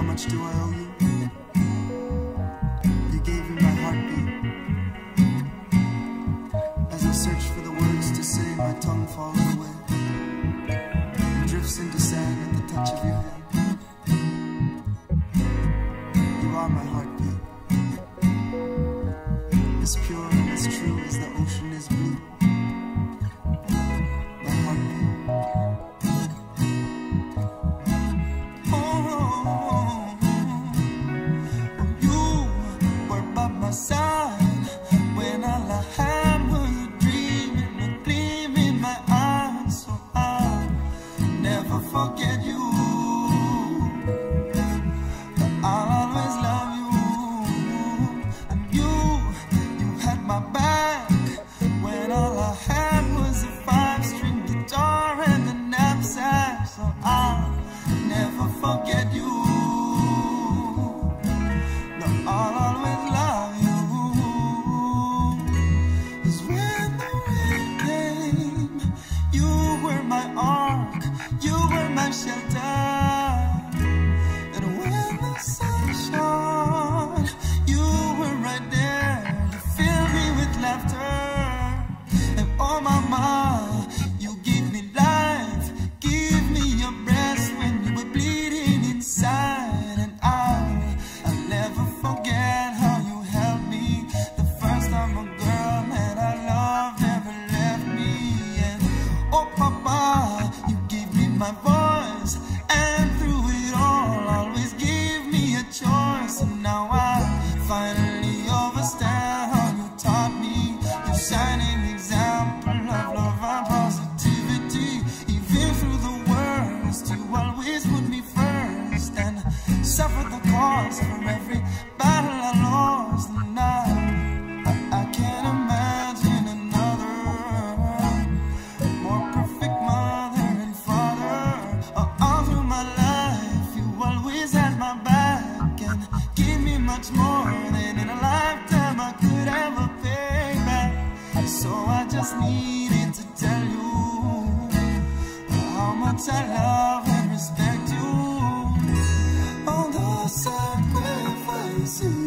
how much do I owe you? You gave me my heartbeat. As I search for the words to say, my tongue falls away and drifts into sand at the touch of your hand. You are my heart. my voice. much more than in a lifetime I could ever pay back. So I just needed to tell you how much I love and respect you. All the sacrifices.